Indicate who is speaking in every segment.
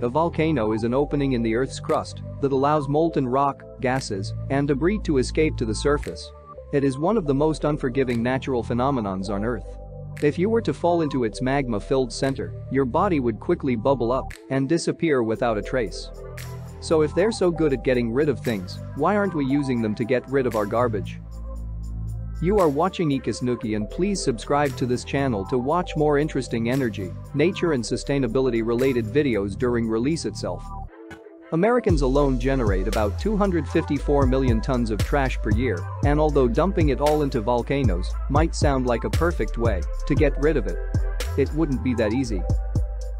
Speaker 1: A volcano is an opening in the Earth's crust that allows molten rock, gases, and debris to escape to the surface. It is one of the most unforgiving natural phenomenons on Earth. If you were to fall into its magma-filled center, your body would quickly bubble up and disappear without a trace. So if they're so good at getting rid of things, why aren't we using them to get rid of our garbage? You are watching Snooki and please subscribe to this channel to watch more interesting energy, nature and sustainability related videos during release itself. Americans alone generate about 254 million tons of trash per year, and although dumping it all into volcanoes might sound like a perfect way to get rid of it, it wouldn't be that easy.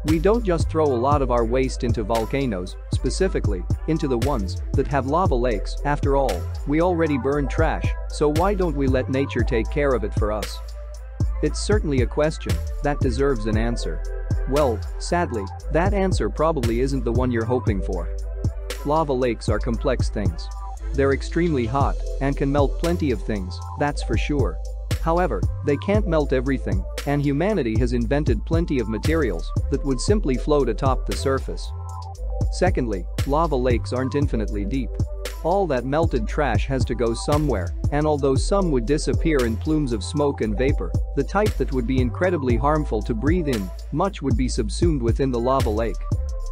Speaker 1: We don't just throw a lot of our waste into volcanoes, specifically, into the ones that have lava lakes, after all, we already burn trash, so why don't we let nature take care of it for us? It's certainly a question that deserves an answer. Well, sadly, that answer probably isn't the one you're hoping for. Lava lakes are complex things. They're extremely hot and can melt plenty of things, that's for sure. However, they can't melt everything, and humanity has invented plenty of materials that would simply float atop the surface. Secondly, lava lakes aren't infinitely deep. All that melted trash has to go somewhere, and although some would disappear in plumes of smoke and vapor, the type that would be incredibly harmful to breathe in, much would be subsumed within the lava lake.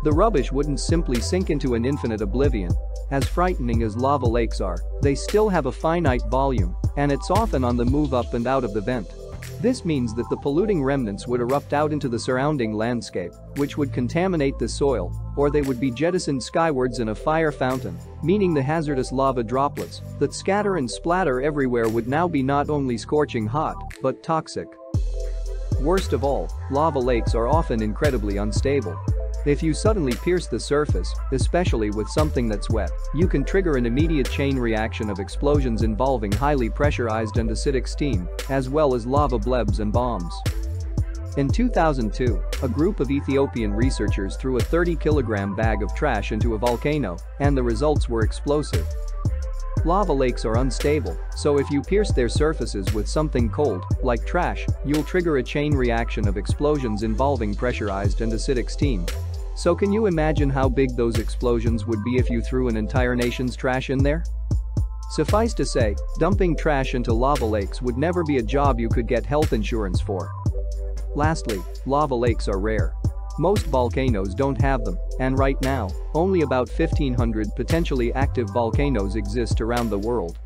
Speaker 1: The rubbish wouldn't simply sink into an infinite oblivion. As frightening as lava lakes are, they still have a finite volume, and it's often on the move up and out of the vent. This means that the polluting remnants would erupt out into the surrounding landscape, which would contaminate the soil, or they would be jettisoned skywards in a fire fountain, meaning the hazardous lava droplets that scatter and splatter everywhere would now be not only scorching hot, but toxic. Worst of all, lava lakes are often incredibly unstable. If you suddenly pierce the surface, especially with something that's wet, you can trigger an immediate chain reaction of explosions involving highly pressurized and acidic steam, as well as lava blebs and bombs. In 2002, a group of Ethiopian researchers threw a 30-kilogram bag of trash into a volcano, and the results were explosive. Lava lakes are unstable, so if you pierce their surfaces with something cold, like trash, you'll trigger a chain reaction of explosions involving pressurized and acidic steam, so can you imagine how big those explosions would be if you threw an entire nation's trash in there? Suffice to say, dumping trash into lava lakes would never be a job you could get health insurance for. Lastly, lava lakes are rare. Most volcanoes don't have them, and right now, only about 1500 potentially active volcanoes exist around the world.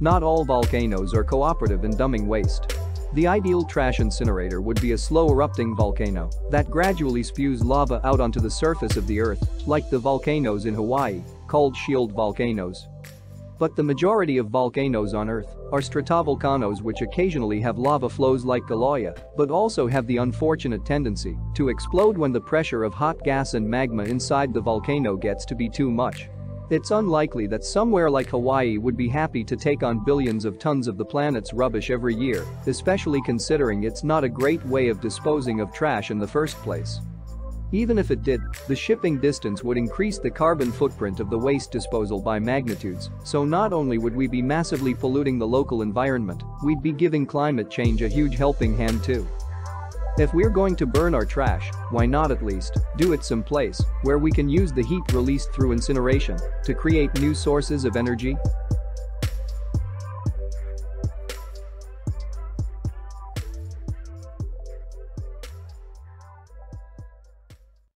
Speaker 1: Not all volcanoes are cooperative in dumping waste. The ideal trash incinerator would be a slow erupting volcano that gradually spews lava out onto the surface of the earth, like the volcanoes in Hawaii, called shield volcanoes. But the majority of volcanoes on Earth are stratovolcanoes which occasionally have lava flows like Kilauea, but also have the unfortunate tendency to explode when the pressure of hot gas and magma inside the volcano gets to be too much. It's unlikely that somewhere like Hawaii would be happy to take on billions of tons of the planet's rubbish every year, especially considering it's not a great way of disposing of trash in the first place. Even if it did, the shipping distance would increase the carbon footprint of the waste disposal by magnitudes, so not only would we be massively polluting the local environment, we'd be giving climate change a huge helping hand too. If we're going to burn our trash, why not at least do it someplace where we can use the heat released through incineration to create new sources of energy